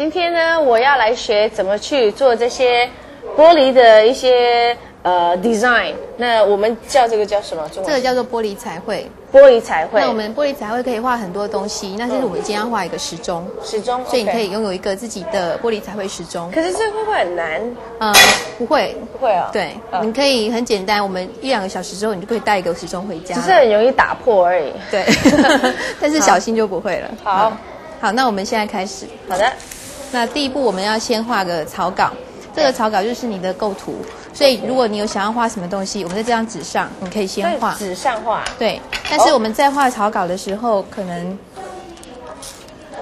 今天呢，我要来学怎么去做这些玻璃的一些呃 design。那我们叫这个叫什么？中这个叫做玻璃彩绘。玻璃彩绘。那我们玻璃彩绘可以画很多东西，那就是我们今天要画一个时钟，时钟，所以你可以拥有一个自己的玻璃彩绘时钟。可是这会不会很难？呃，不会，不会啊。对，嗯你可以很简单，我们一两个小时之后，你就可以带一个时钟回家。只是很容易打破而已。对，但是小心就不会了。好嗯好，那我们现在开始。好的，那第一步，我们要先画个草稿。这个草稿就是你的构图，所以如果你有想要画什么东西，我们在这张纸上，你可以先画。纸上画。对，但是我们在画草稿的时候，可能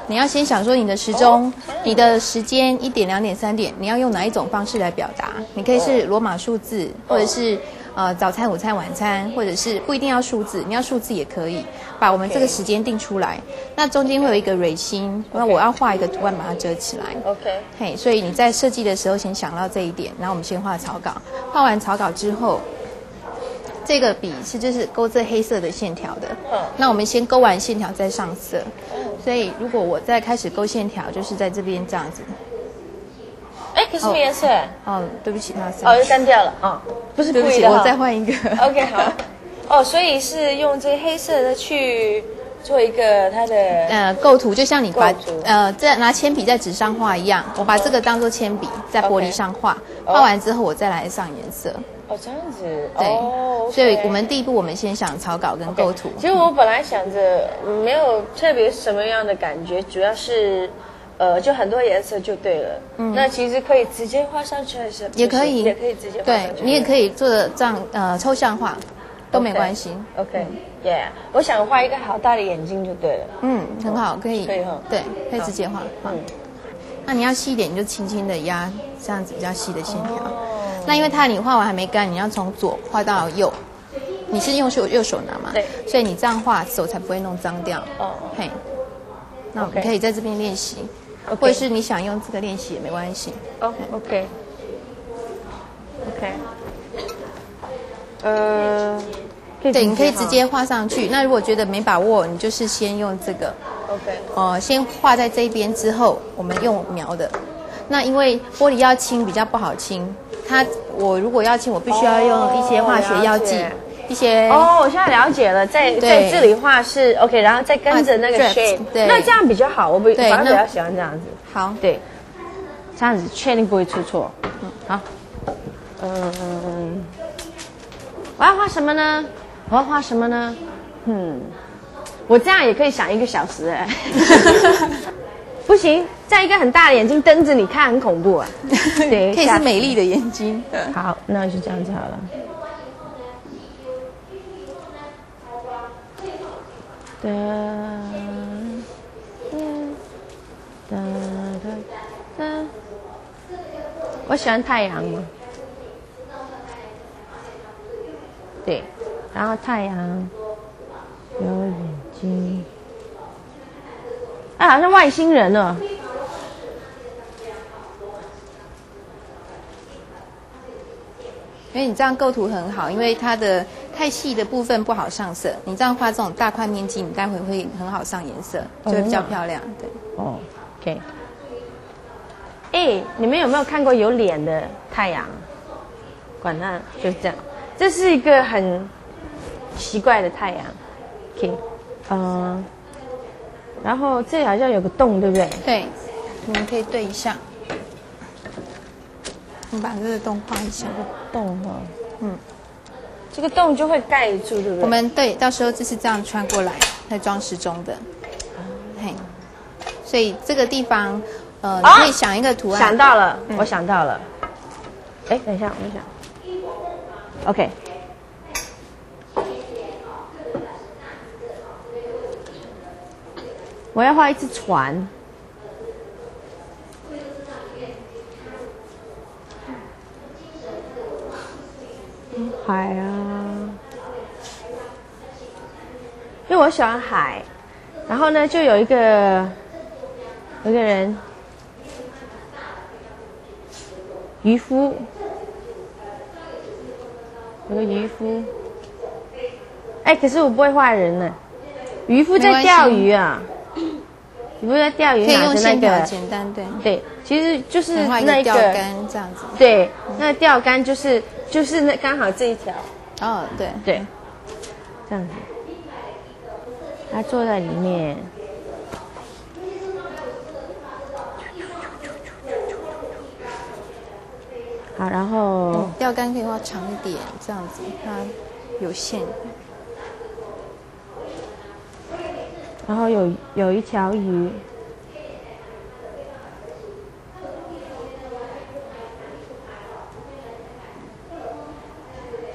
你要先想说你的时钟、你的时间一点、两点、三点，你要用哪一种方式来表达？你可以是罗马数字，或者是呃早餐、午餐、晚餐，或者是不一定要数字，你要数字也可以，把我们这个时间定出来。那中间会有一个蕊心，那我要画一个图案把它遮起来。OK，嘿，所以你在设计的时候先想到这一点，然后我们先画草稿。画完草稿之后，这个笔是就是勾这黑色的线条的。嗯那我们先勾完线条再上色。所以如果我再开始勾线条，就是在这边这样子。哎，可是什么颜色？哦，对不起，它是。哦，又干掉了。哦，不是对不起。我再换一个。OK，好。哦，所以是用这黑色的去做一个它的呃，构图就像你把呃在拿铅笔在纸上画一样，我把这个当做铅笔在玻璃上画，哦画完之后我再来上颜色。哦这样子。对，所以我们第一步我们先想草稿跟构图。其实我本来想着嗯没有特别什么样的感觉，主要是。呃，就很多颜色就对了。嗯，那其实可以直接画上去，还是也可以，也可以直接画对上去。你也可以做的这样呃抽象化，都没关系。OK，Yeah，、我想画一个好大的眼睛就对了。嗯，很好，可以，可以哈对，可以直接画。嗯，那你要细一点，你就轻轻的压，这样子比较细的线条。哦那因为它你画完还没干，你要从左画到右。你是用手右手拿嘛？对所以你这样画手才不会弄脏掉。哦嘿，那我们可以在这边练习或者是你想用这个练习也没关系。哦，OK，OK，、呃，可以对，你可以直接画上去。那如果觉得没把握，你就是先用这个。OK，呃，先画在这一边之后，我们用描的。那因为玻璃要清比较不好清，它我如果要清，我必须要用一些化学药剂，哦一些哦，我现在了解了，在在这里画是 OK，然后再跟着那个啊 shape，对那这样比较好，我不对那反而比较喜欢这样子，好。对，这样子确定不会出错。嗯，好，嗯，我要画什么呢？我要画什么呢？嗯，我这样也可以想一个小时哎。不行，在一个很大的眼睛瞪着你看，很恐怖啊。对，可以是美丽的眼睛。好，那就这样子好了。哒哒哒哒哒。我喜欢太阳嘛。对，然后太阳有眼睛，哎，好像外星人哦。因为你这样构图很好，因为它的太细的部分不好上色，你这样画这种大块面积，你待会会很好上颜色，就会比较漂亮。对，哦，OK。哎，你们有没有看过有脸的太阳？管它，就是这样。这是一个很奇怪的太阳。OK，嗯、然后这里好像有个洞，对不对？对，我们可以对一下。你把这个洞画一下。洞哈、嗯，这个洞就会盖住，对不对？我们对，到时候就是这样穿过来，来装时钟的。嘿，所以这个地方，呃，你啊可以想一个图案。想到了，嗯我想到了。哎，等一下，我想。OK。我要画一只船。海啊，因为我喜欢海，然后呢，就有一个有一个人渔夫，有个渔夫。哎，可是我不会画人呢。渔夫在钓鱼啊。你不是在钓鱼可以拿着那个？简单对，对，其实就是那个钓竿这样子。对，那钓竿就是就是那刚好这一条，哦，对，对，这样子，他坐在里面，好，然后嗯，钓竿可以画长一点，这样子它有线。然后有有一条鱼，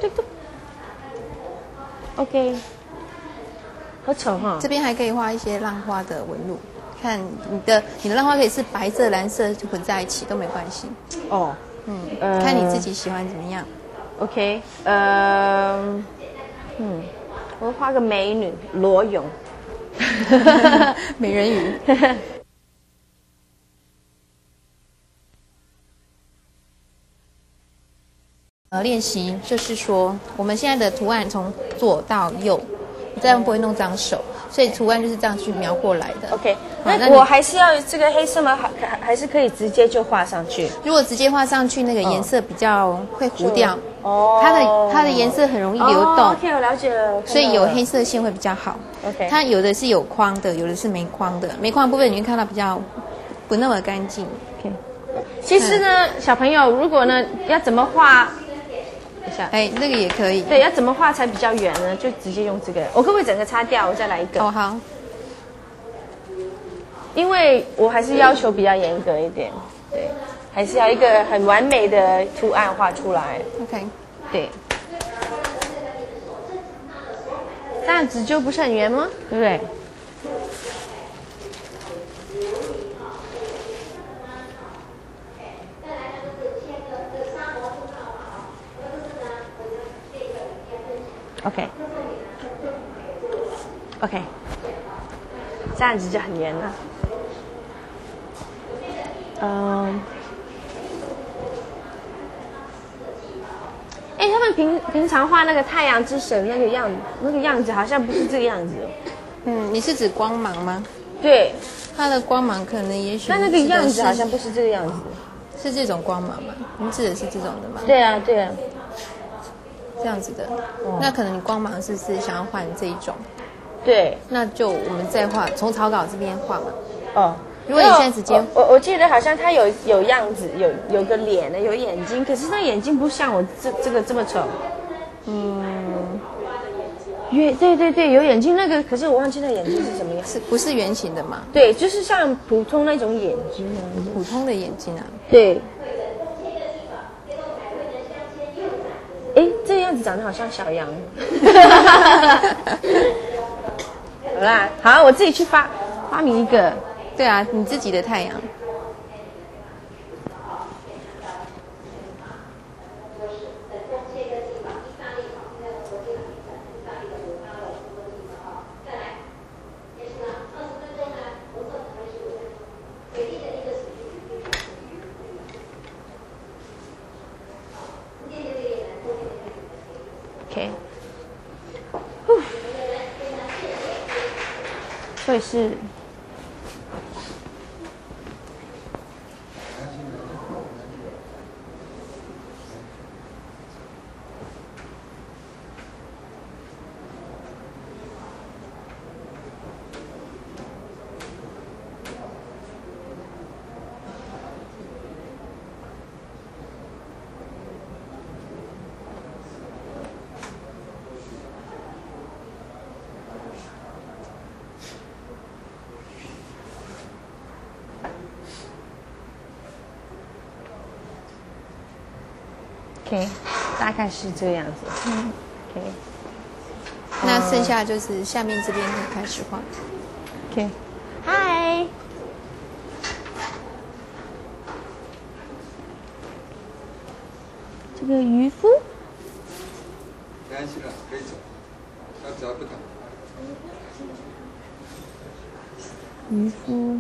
嘟嘟，OK，好丑哈、这边还可以画一些浪花的纹路，看你的你的浪花可以是白色、蓝色混在一起都没关系。哦。嗯，呃看你自己喜欢怎么样。，OK，呃，嗯，我画个美女裸泳，哈哈哈美人鱼。呃，练习就是说，我们现在的图案从左到右，这样不会弄脏手，所以图案就是这样去描过来的。OK，那我还是要这个黑色吗？还还还是可以直接就画上去？如果直接画上去，那个颜色比较会糊掉，哦它的它的颜色很容易流动，OK，我了解了。所以有黑色线会比较好。OK，它有的是有框的，有的是没框的。没框的部分你会看到比较不那么干净。OK。其实呢，小朋友，如果呢要怎么画，一下，哎，那个也可以。对，要怎么画才比较圆呢？就直接用这个。我可不可以整个擦掉，我再来一个？哦，好，因为我还是要求比较严格一点，对，还是要一个很完美的图案画出来，OK。对。这样子就不是很圆吗？对不对？OK。OK。这样子就很圆了。嗯。哎，他们平平常画那个太阳之神那个样那个样子，好像不是这个样子哦。嗯，你是指光芒吗？对，它的光芒可能也许但那个样子好像不是这个样子。是这种光芒吗？你指的是这种的吗？对啊，对啊。这样子的。哦那可能你光芒是不是想要换这一种？对，那就我们再画，从草稿这边画嘛。哦。如果你现在直接我我我记得好像他有有样子，有有个脸的，有眼睛，可是那眼睛不像我这这个这么丑。嗯，圆，对对对，有眼睛那个，可是我忘记那眼睛是什么样。是不是圆形的嘛？对，就是像普通那种眼睛啊。普通的眼睛啊。对。哎，这样子长得好像小羊。好啦，好，我自己去发发明一个。对啊，你自己的太阳。OK，呼所以是，OK，大概是这个样子。嗯，OK 那剩下就是下面这边就开始画。OK，嗨，这个渔夫，没关系了，可以走。他只要不打。渔夫。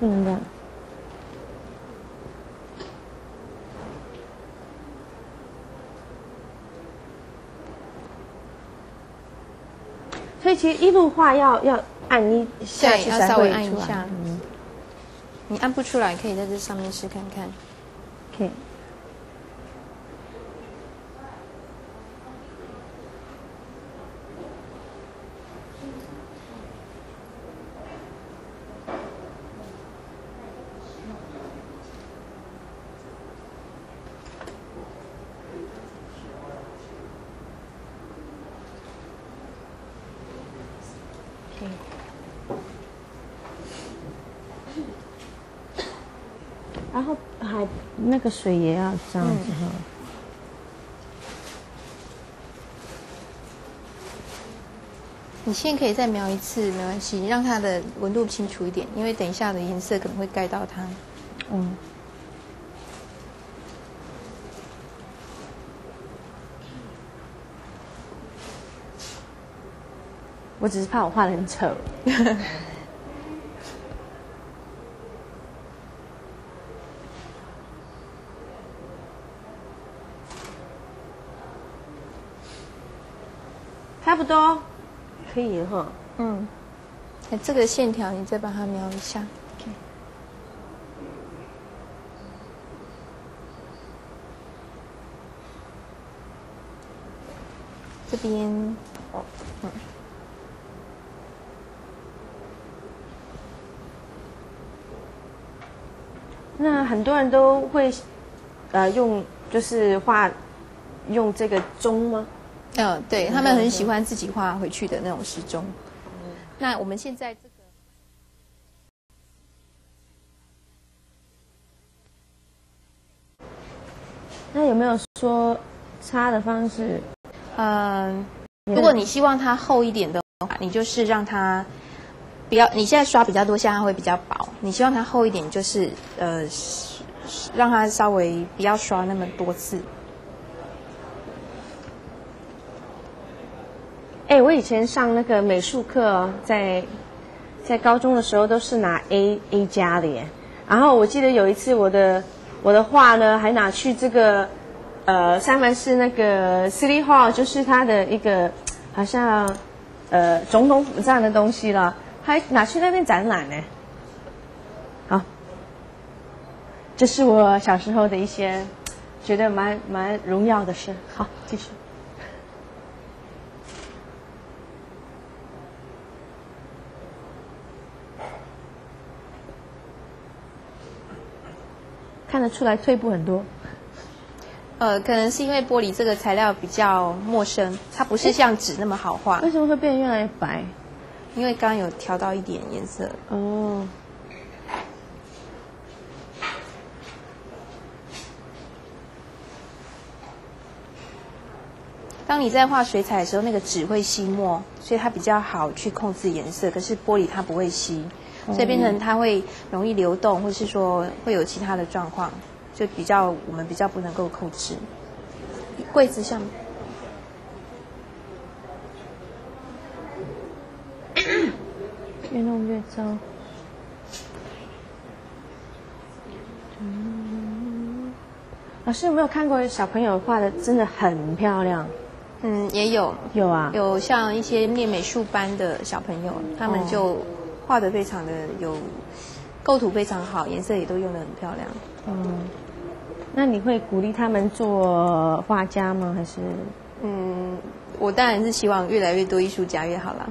不能这样。所以其实一路画要要按一下对，去才要稍微按一下。嗯你按不出来，可以在这上面试看看。然后还那个水也要这样子哈。你现在可以再描一次，没关系，让它的纹路清楚一点，因为等一下的颜色可能会盖到它。嗯。我只是怕我画的很丑。差不多，可以哈。嗯，哎，这个线条你再把它描一下。这边那很多人都会，呃，用就是画，用这个钟吗？嗯，对他们很喜欢自己画回去的那种时钟。那我们现在这个那有没有说擦的方式？嗯，如果你希望它厚一点的话，你就是让它不要，你现在刷比较多下，它会比较薄。你希望它厚一点，就是呃，让它稍微不要刷那么多次。哎、我以前上那个美术课，在在高中的时候都是拿 A A 加的耶。然后我记得有一次我的我的画呢，还拿去这个呃三藩市那个 City Hall，就是它的一个好像呃总统府这样的东西了，还拿去那边展览呢。好，这是我小时候的一些觉得蛮蛮荣耀的事。好，继续。看得出来退步很多。呃，可能是因为玻璃这个材料比较陌生，它不是像纸那么好画为，什么会变得越来越白？因为刚刚有调到一点颜色。哦，当你在画水彩的时候，那个纸会吸墨，所以它比较好去控制颜色。可是玻璃它不会吸，所以变成它会容易流动，或是说会有其他的状况，就比较我们比较不能够控制。柜子上越弄越糟。嗯老师有没有看过小朋友画的真的很漂亮？嗯也有有啊，有像一些念美术班的小朋友，他们就画的非常的有构图非常好，颜色也都用的很漂亮。嗯，那你会鼓励他们做画家吗？还是嗯，我当然是希望越来越多艺术家越好啦。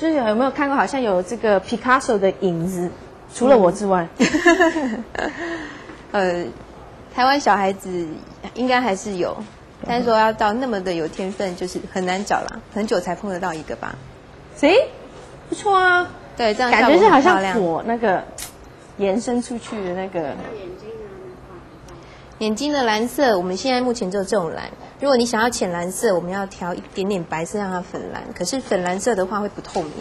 就是有没有看过好像有这个 Picasso 的影子？除了我之外，呃，台湾小孩子应该还是有，但是说要到那么的有天分，就是很难找啦，很久才碰得到一个吧。谁？不错啊，对，这样感觉是好像很漂亮。火那个延伸出去的那个。眼睛的蓝色，我们现在目前只有这种蓝。如果你想要浅蓝色，我们要调一点点白色让它粉蓝。可是粉蓝色的话会不透明。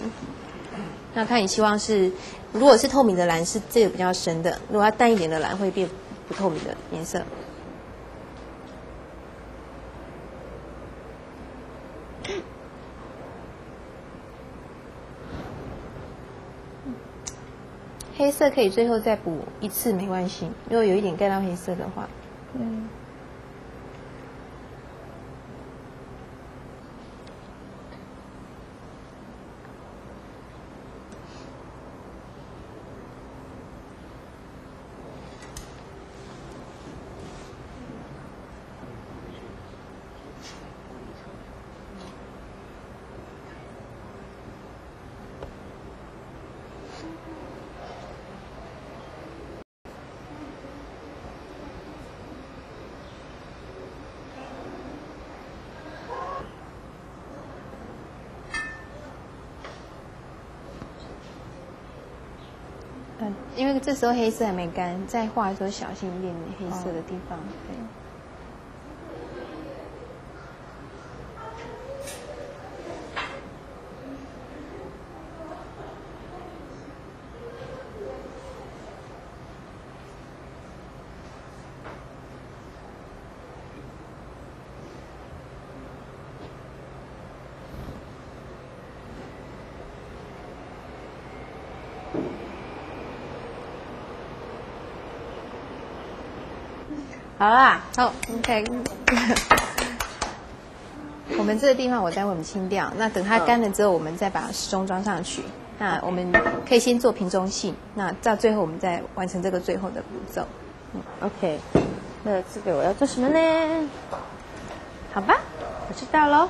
那看你希望是，如果是透明的蓝是这个比较深的，如果要淡一点的蓝会变不透明的颜色。黑色可以最后再补一次没关系，如果有一点盖到黑色的话。嗯。因为这时候黑色还没干，再画的时候小心一点点黑色的地方。对。好啦，好，OK。我们这个地方我待会我们清掉，那等它干了之后，我们再把时钟装上去。那我们可以先做瓶中性，那到最后我们再完成这个最后的步骤。嗯，OK。那这个我要做什么呢？好吧，我知道喽。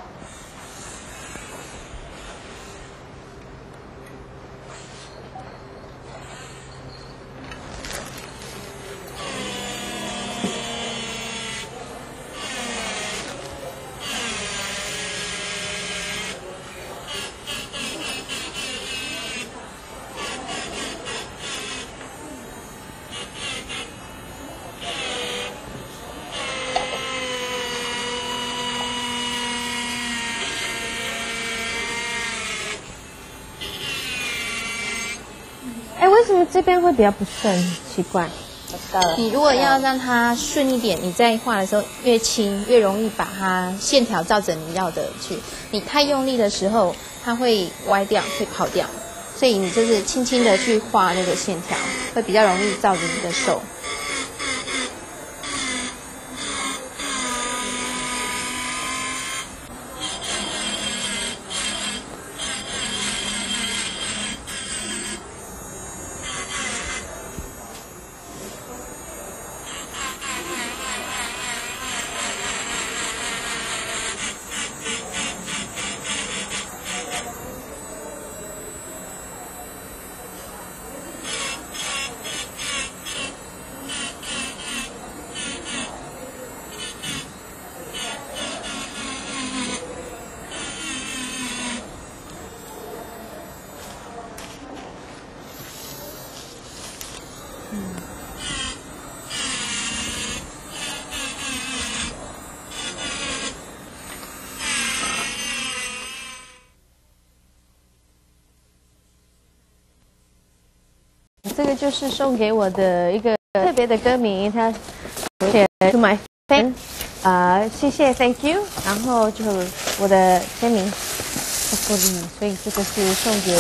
这边会比较不顺？奇怪。你如果要让它顺一点，你在画的时候越轻，越容易把它线条照着你要的去。你太用力的时候，它会歪掉，会跑掉。所以你就是轻轻的去画那个线条，会比较容易照着你的手。这个就是送给我的一个特别的歌迷，他写 To my fan，啊，谢谢，Thank you，然后就我的签名，所以这个是送给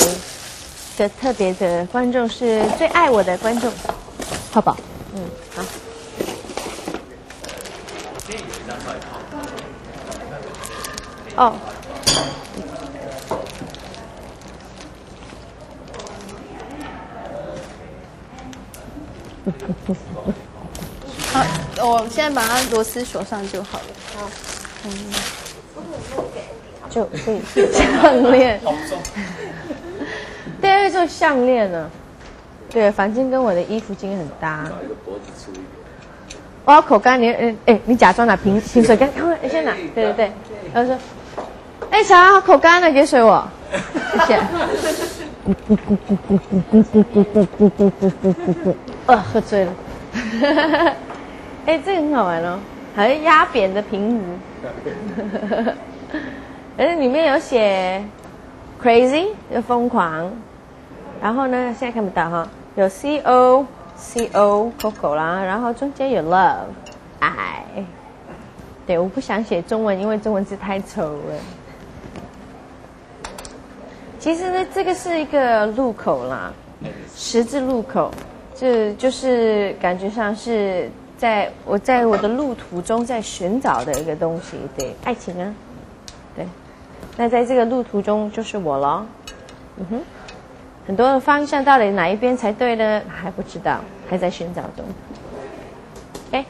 的特别的观众，是最爱我的观众，泡宝，嗯，好。哦。好，我现在把它螺丝锁上就好了。好，嗯，就可以 项链。对，做项链呢。对，反正跟我的衣服今天很搭。我要口干，你哎哎，你假装拿瓶瓶水干，看你先拿。对对对，然后说，哎，小孩口干了，给水我，谢谢。呃，喝醉了。哎，这个很好玩哦，好像压扁的瓶子。而 且里面有写 crazy，就疯狂。然后呢，现在看不到哈，有 c o c o coco 啦，然后中间有 love，爱。对，我不想写中文，因为中文字太丑了。其实呢，这个是一个路口啦。十字路口，这就是感觉上是在我在我的路途中在寻找的一个东西，对，爱情啊，对。那在这个路途中就是我了，嗯哼。很多的方向到底哪一边才对呢？还不知道，还在寻找中。哎，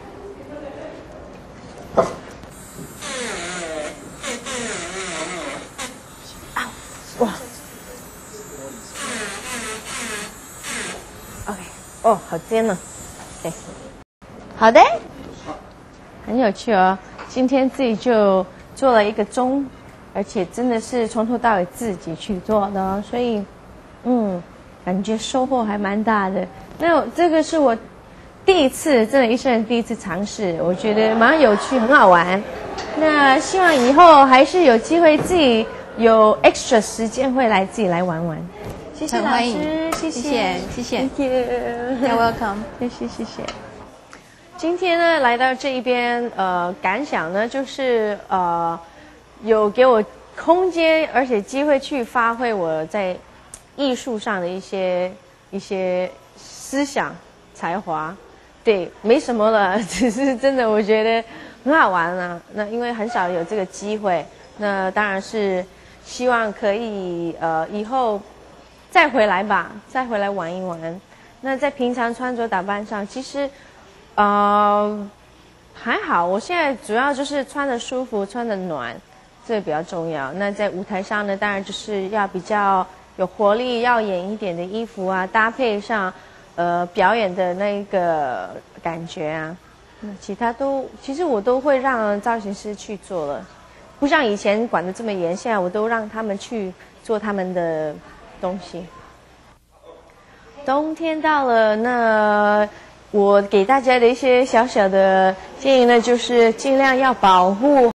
哇，OK，哦，好尖呢，对，好的，很有趣哦。今天自己就做了一个钟，而且真的是从头到尾自己去做的，所以。嗯，感觉收获还蛮大的。那这个是我第一次，真的一生人第一次尝试，我觉得蛮有趣，很好玩。那希望以后还是有机会自己有 extra 时间会来自己来玩玩。谢谢老师，谢谢谢谢，Thank you，You're welcome，谢谢 谢谢。今天呢，来到这一边，呃，感想呢就是呃，有给我空间，而且机会去发挥我在。艺术上的一些一些思想才华，对，没什么了，只是真的我觉得很好玩啊。那因为很少有这个机会，那当然是希望可以呃以后再回来吧，再回来玩一玩。那在平常穿着打扮上，其实呃还好，我现在主要就是穿的舒服，穿的暖，这个比较重要。那在舞台上呢，当然就是要比较。有活力、耀眼一点的衣服啊，搭配上，呃，表演的那个感觉啊，那其他都其实我都会让造型师去做了，不像以前管的这么严，现在我都让他们去做他们的东西。冬天到了，那我给大家的一些小小的建议呢，就是尽量要保护。